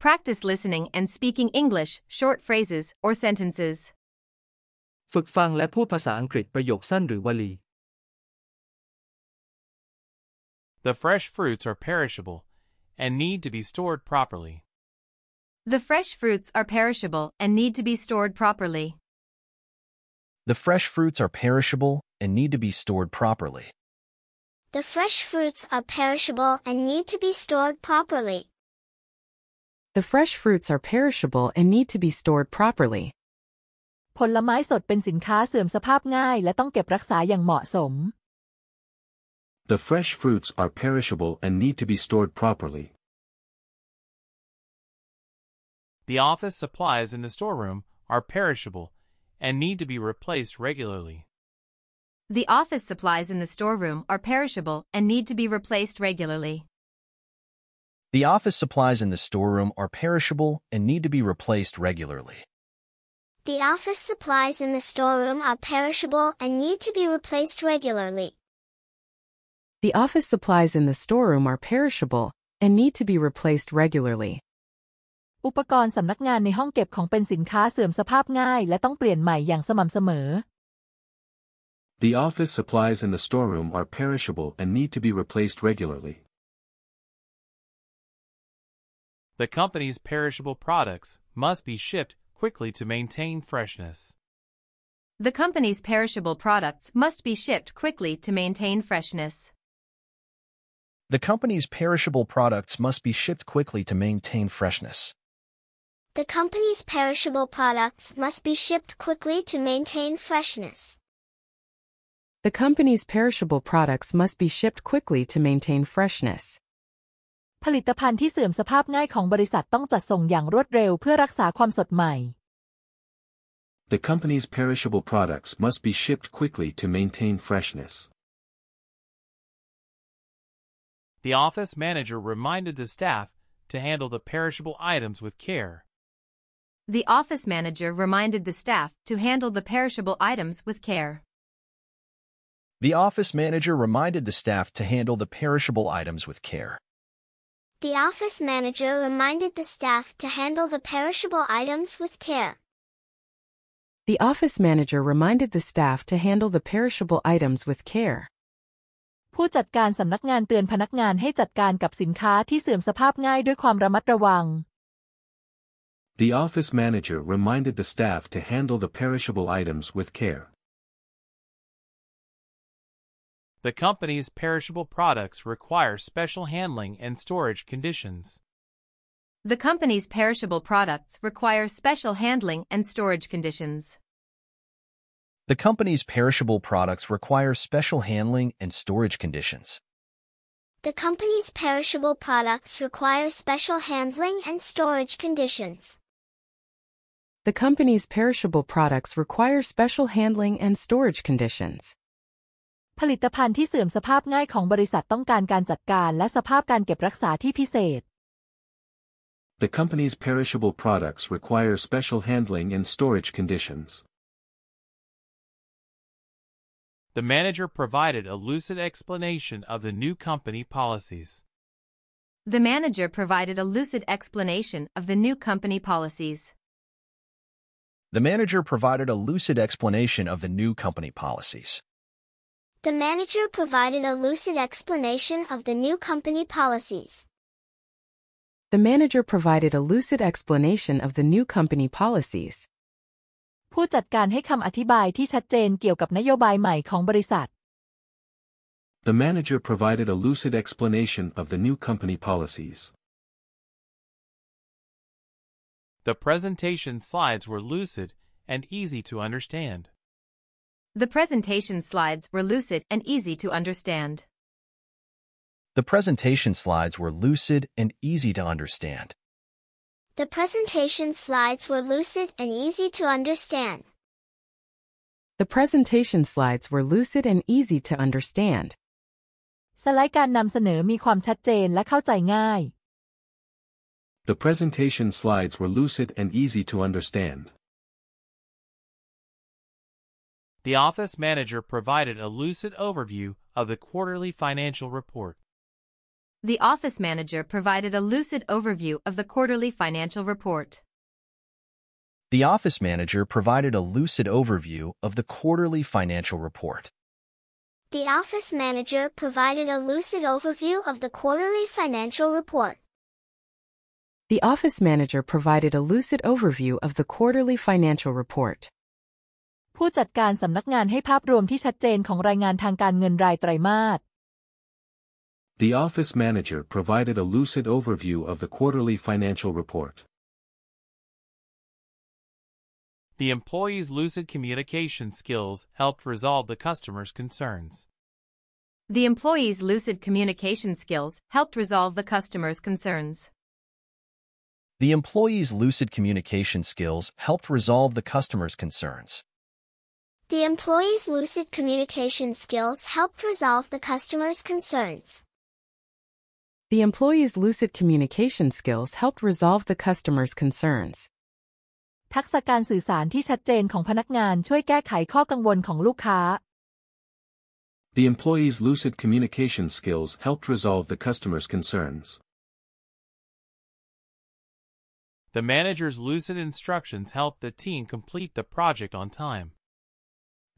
Practice listening and speaking English, short phrases, or sentences. ฝึกฟังและพูดภาษาอังกฤษประโยคสั้นหรือวลี The fresh fruits are perishable and need to be stored properly. The fresh fruits are perishable and need to be stored properly. The fresh fruits are perishable and need to be stored properly. The fresh fruits are perishable and need to be stored properly. The fresh fruits are perishable and need to be stored properly. ผลไม้สดเป็นสินค้าเสื่อมสภาพง่าย และต้องเก็บรักษาอย่างเหมาะสม The fresh fruits are perishable and need to be stored properly. The office supplies in the storeroom are perishable and need to be replaced regularly. The office supplies in the storeroom are perishable and need to be replaced regularly. The office supplies in the storeroom are perishable and need to be replaced regularly. The office supplies in the storeroom are perishable and need to be replaced regularly. The office supplies in the storeroom are perishable and need to be replaced regularly. อุปกรณ์สำนักงานในห้องเก็บของเป็นสินค้าเสื่อมสภาพง่าย และต้องเปลี่ยนใหม่อย่างสม่ำเสมอ The office supplies in the storeroom are perishable and need to be replaced regularly. The company's perishable products must be shipped quickly to maintain freshness. The company's perishable products must be shipped quickly to maintain freshness. The company's perishable products must be shipped quickly to maintain freshness. The company's perishable products must be shipped quickly to maintain freshness. The company's perishable products must be shipped quickly to maintain freshness. ผลิตภัณฑ์ที่เสื่อมสภาพง่ายของบริษัทต้องจัดส่งอย่างรวดเร็วเพื่อรักษาความสดใหม่ The company's perishable products must be shipped quickly to maintain freshness. The office manager reminded the staff to handle the perishable items with care. The office manager reminded the staff to handle the perishable items with care. The office manager reminded the staff to handle the perishable items with care. The office manager reminded the staff to handle the perishable items with care. The office manager reminded the staff to handle the perishable items with care. ผู้จัดการสำนักงานเตือนพนักงานให้จัดการกับสินค้าที่เสื่อมสภาพง่ายด้วยความระมัดระวัง The office manager reminded the staff to handle the perishable items with care. The company's perishable products require special handling and storage conditions. The company's perishable products require special handling and storage conditions. The company's perishable products require special handling and storage conditions. The company's perishable products require special handling and storage conditions. The company's perishable products require special handling and storage conditions. ผลิตภัณฑ์ที่เสื่อมสภาพง่ายของบริษัทต้องการการจัดการและสภาพการเก็บรักษาที่พิเศษ The company's perishable products require special handling and storage conditions. The manager provided a lucid explanation of the new company policies. The manager provided a lucid explanation of the new company policies. The manager provided a lucid explanation of the new company policies. The manager provided a lucid explanation of the new company policies. The manager provided a lucid explanation of the new company policies. ผู้จัดการให้คำอธิบายที่ชัดเจนเกี่ยวกับนโยบายใหม่ของบริษัท The manager provided a lucid explanation of the new company policies. The presentation slides were lucid and easy to understand. The presentation slides were lucid and easy to understand. The presentation slides were lucid and easy to understand. The presentation slides were lucid and easy to understand. The presentation slides were lucid and easy to understand. สไลด์การนำเสนอมีความชัดเจนและเข้าใจง่าย The presentation slides were lucid and easy to understand. The office manager provided a lucid overview of the quarterly financial report. The office manager provided a lucid overview of the quarterly financial report. The office manager provided a lucid overview of the quarterly financial report. The office manager provided a lucid overview of the quarterly financial report. The office manager provided a lucid overview of the quarterly financial report. ผู้จัดการสำนักงานให้ภาพรวมที่ชัดเจนของรายงานทางการเงินรายไตรมาส The office manager provided a lucid overview of the quarterly financial report. The employee's lucid communication skills helped resolve the customer's concerns. The employee's lucid communication skills helped resolve the customer's concerns. The employee's lucid communication skills helped resolve the customer's concerns. The employee's lucid communication skills helped resolve the customer's concerns. The employee's lucid communication skills helped resolve the customer's concerns. ทักษะการสื่อสารที่ชัดเจนของพนักงานช่วยแก้ไขข้อกังวลของลูกค้า The employee's lucid communication skills helped resolve the customer's concerns. The manager's lucid instructions helped the team complete the project on time.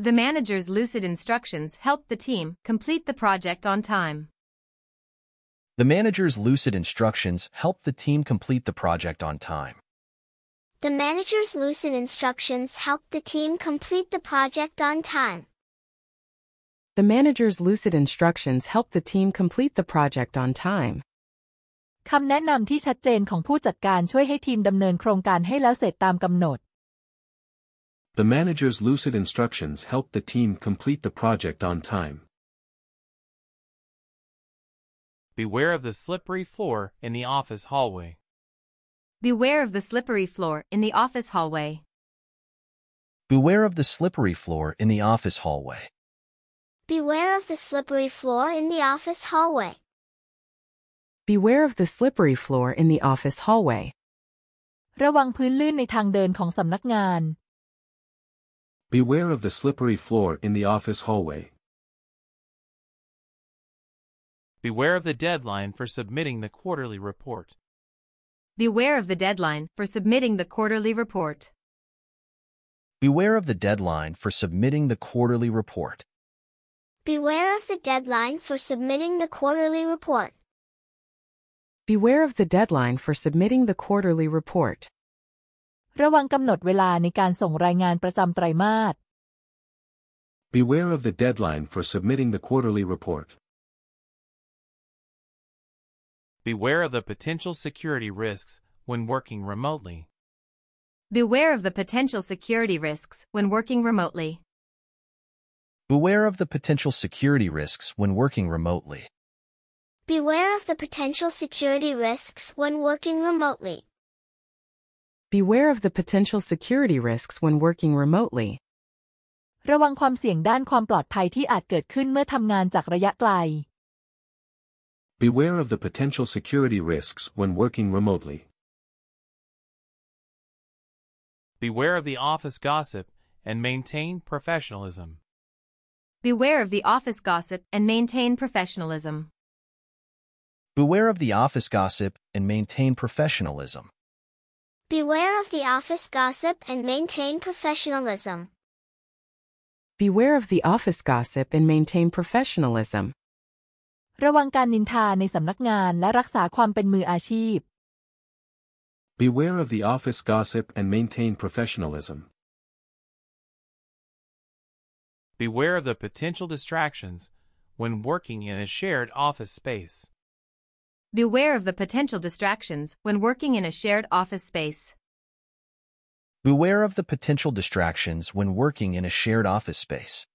The manager's lucid instructions helped the team complete the project on time. The manager's lucid instructions helped the team complete the project on time. The manager's lucid instructions helped the team complete the project on time. The manager's lucid instructions helped the team complete the project on time. คำแนะนำที่ชัดเจนของผู้จัดการช่วยให้ทีมดำเนินโครงการให้แล้วเสร็จตามกำหนด The manager's lucid instructions helped the team complete the project on time. Beware of the slippery floor in the office hallway. Beware of the slippery floor in the office hallway. Beware of the slippery floor in the office hallway. Beware of the slippery floor in the office hallway. Beware of the slippery floor in the office hallway. ระวังพื้นลื่นในทางเดินของสำนักงาน Beware of the slippery floor in the office hallway. Beware of the deadline for submitting the quarterly report. Beware of the deadline for submitting the quarterly report. Beware of the deadline for submitting the quarterly report. Beware of the deadline for submitting the quarterly report. Beware of the deadline for submitting the quarterly report. ระวังกำหนดเวลาในการส่งรายงานประจำไตรมาส Beware of the deadline for submitting the quarterly report. Beware of the potential security risks when working remotely. Beware of the potential security risks when working remotely. Beware of the potential security risks when working remotely. Beware of the potential security risks when working remotely. Beware of the potential security risks when working remotely. ระวังความเสี่ยงด้านความปลอดภัยที่อาจเกิดขึ้นเมื่อทำงานจากระยะไกล Beware of the potential security risks when working remotely. Beware of the office gossip and maintain professionalism. Beware of the office gossip and maintain professionalism. Beware of the office gossip and maintain professionalism. Beware of the office gossip and maintain professionalism. Beware of the office gossip and maintain professionalism. ระวังการนินทาในสำนักงานและรักษาความเป็นมืออาชีพ Beware of the office gossip and maintain professionalism. Beware of the potential distractions when working in a shared office space. Beware of the potential distractions when working in a shared office space. Beware of the potential distractions when working in a shared office space.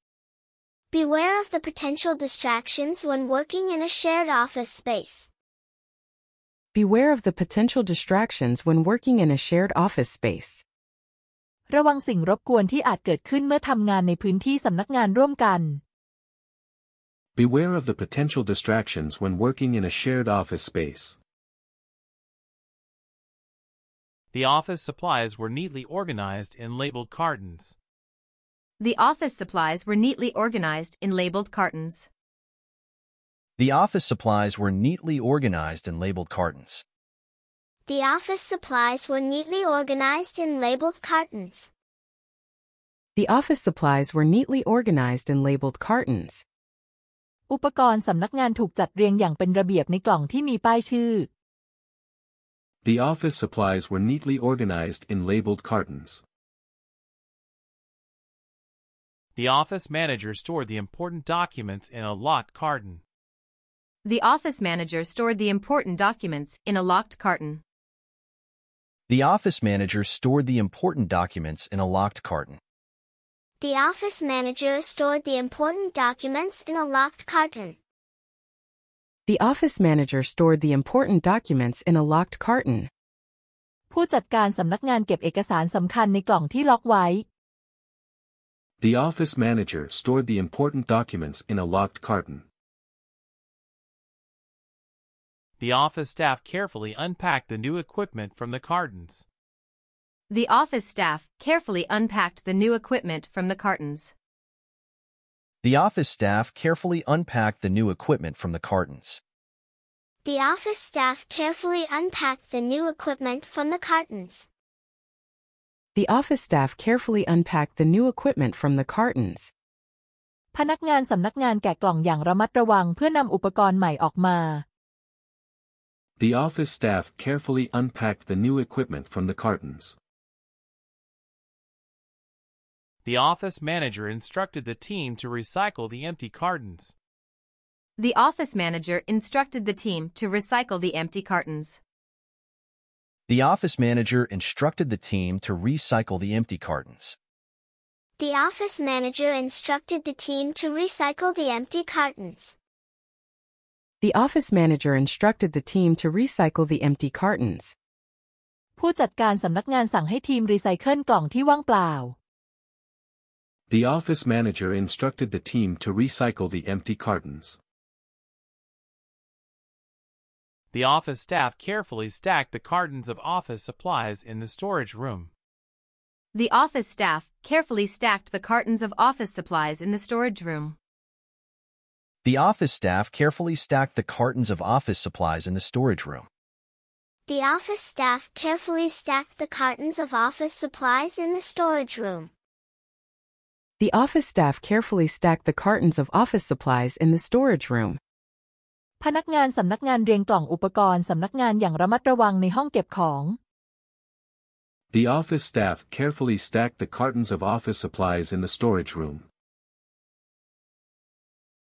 Beware of the potential distractions when working in a shared office space. Beware of the potential distractions when working in a shared office space. ระวังสิ่งรบกวนที่อาจเกิดขึ้นเมื่อทำงานในพื้นที่สำนักงานร่วมกัน Beware of the potential distractions when working in a shared office space. The office supplies were neatly organized in labeled cartons. The office supplies were neatly organized in labeled cartons. The office supplies were neatly organized in labeled cartons. The office supplies were neatly organized in labeled cartons. The office supplies were neatly organized in labeled cartons. อุปกรณ์สำนักงานถูกจัดเรียงอย่างเป็นระเบียบในกล่องที่มีป้ายชื่อ The office supplies were neatly organized in labeled cartons. The office manager stored the important documents in a locked carton. The office manager stored the important documents in a locked carton. The office manager stored the important documents in a locked carton. The office manager stored the important documents in a locked carton. The office manager stored the important documents in a locked carton. ผู้จัดการสำนักงานเก็บเอกสารสำคัญในกล่องที่ล็อกไว้ The office manager stored the important documents in a locked carton. The office staff carefully unpacked the new equipment from the cartons. The office staff carefully unpacked the new equipment from the cartons. The office staff carefully unpacked the new equipment from the cartons. The office staff carefully unpacked the new equipment from the cartons. The office staff carefully unpacked the new equipment from the cartons. พนักงานสำนักงานแกะกล่องอย่างระมัดระวังเพื่อนำอุปกรณ์ใหม่ออกมา The office staff carefully unpacked the new equipment from the cartons. The office manager instructed the team to recycle the empty cartons. The office manager instructed the team to recycle the empty cartons. The office manager instructed the team to recycle the empty cartons. The office manager instructed the team to recycle the empty cartons. The office manager instructed the team to recycle the empty cartons. ผู้จัดการสำนักงานสั่งให้ทีมรีไซเคิลกล่องที่ว่างเปล่า the office manager instructed the team to recycle the empty cartons. The office staff carefully stacked the cartons of office supplies in the storage room. The office staff carefully stacked the cartons of office supplies in the storage room. The office staff carefully stacked the cartons of office supplies in the storage room. The office staff carefully stacked the cartons of office supplies in the storage room. The office staff carefully stacked the cartons of office supplies in the storage room. พนักงานสำนักงานเรียงกล่องอุปกรณ์สำนักงานอย่างระมัดระวังในห้องเก็บของ The office staff carefully stacked the cartons of office supplies in the storage room.